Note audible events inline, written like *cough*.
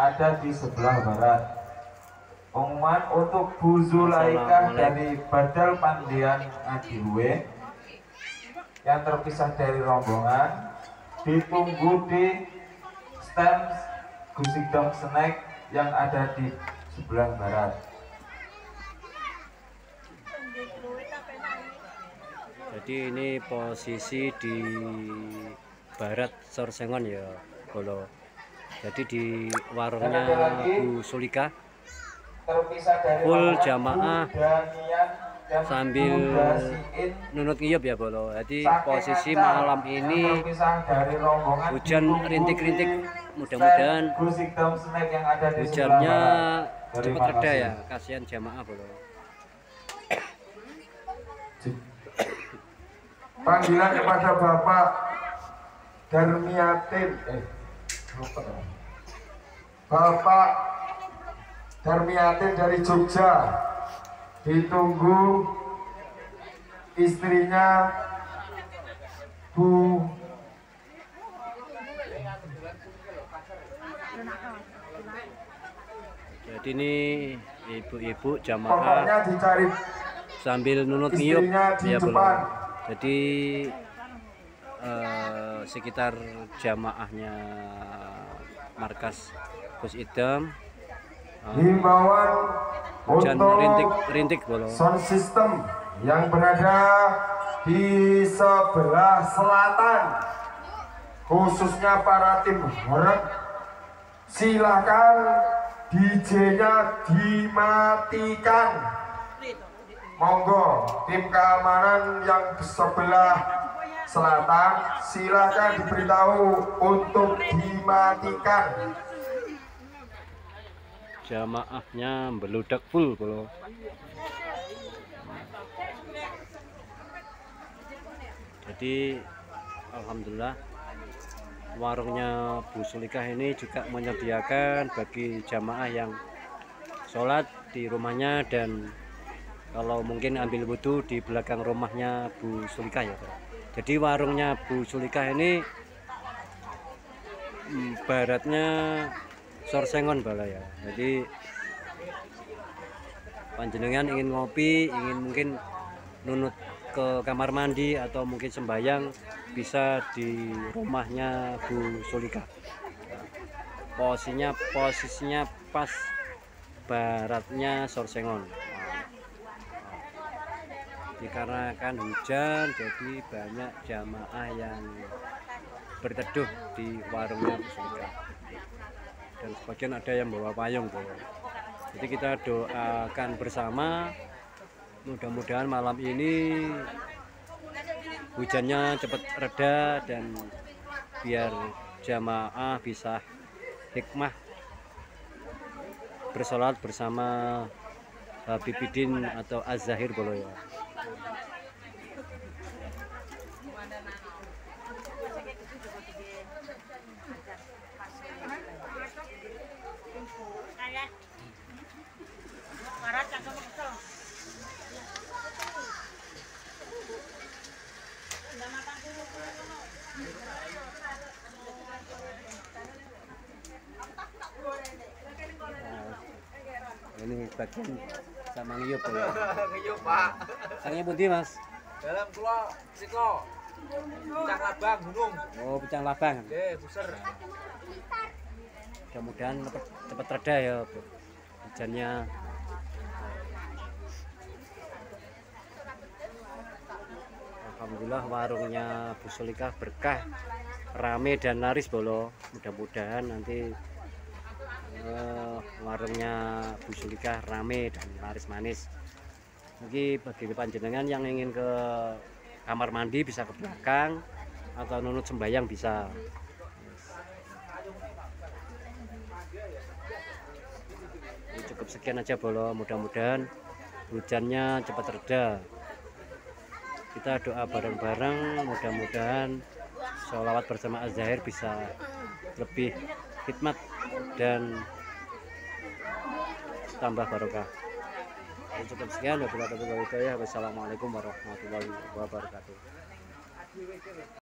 ada di sebelah barat. Pengumuman untuk Bu Zulaika dari Badal Pandian Adiwe yang terpisah dari rombongan ditunggu di stand Gusigdong Snack yang ada di sebelah barat. Jadi ini posisi di barat Sorsengon ya, Bolo. Jadi di warungnya Bu Sulika Full jamaah sambil nunut ngiyup ya, Bolo. Jadi posisi malam ini hujan rintik-rintik. Mudah-mudahan hujannya cepat reda ya. Kasihan jamaah, Bolo. Panggilan kepada Bapak Darmiatin eh? Bapak Darmiatin dari Jogja. Ditunggu istrinya Bu. Jadi ini ibu-ibu jamaah sambil nunut ngiyup ya. Jadi eh, sekitar jamaahnya markas Gus Idam. Eh, himbauan hujan untuk rintik-rintik Bolo. sound system yang berada di sebelah selatan khususnya para tim horeg silakan DJ-nya dimatikan. Monggo tim keamanan yang sebelah selatan silakan diberitahu untuk dimatikan Jamaahnya beludak full Bolo. Jadi alhamdulillah warungnya Bu Sulikah ini juga menyediakan bagi jamaah yang sholat di rumahnya dan kalau mungkin ambil wudhu di belakang rumahnya Bu Sulikah ya Pak. Jadi warungnya Bu Sulikah ini mm, baratnya Sorsengon bala ya. Jadi panjenengan ingin ngopi, ingin mungkin nunut ke kamar mandi atau mungkin sembayang bisa di rumahnya Bu Sulika. Posisinya posisinya pas baratnya Sorsengon. Dikarenakan hujan jadi banyak jamaah yang berteduh di warungnya Sulika. Dan sebagian ada yang bawa payung tuh. Jadi kita doakan bersama mudah-mudahan malam ini hujannya cepat reda dan biar jamaah bisa hikmah bersolat bersama Habibidin atau Az-Zahir Bolo ya. Nah, ini bagian sama ngiyup ya. *laughs* Ngiyup, Pak. Sangnya pundi Mas? Dalam kula siklo. Cak labang gunung. Oh, pecang labang. Nggih, buser. Mudah-mudahan cepet reda ya Bu. hujannya. Alhamdulillah warungnya Bu Sulika berkah, rame dan laris bolo. Mudah-mudahan nanti eh, warungnya Bu Sulika rame dan laris manis. Mungkin bagi panjenengan yang ingin ke kamar mandi bisa ke belakang atau nunut sembayang bisa. Ini cukup sekian aja bolo. Mudah-mudahan hujannya cepat reda. Kita doa bareng-bareng mudah-mudahan sholawat bersama Az-Zahir bisa lebih khidmat dan tambah barokah cukup sekian wabillahi taufiq wal hidayah. wassalamualaikum warahmatullahi wabarakatuh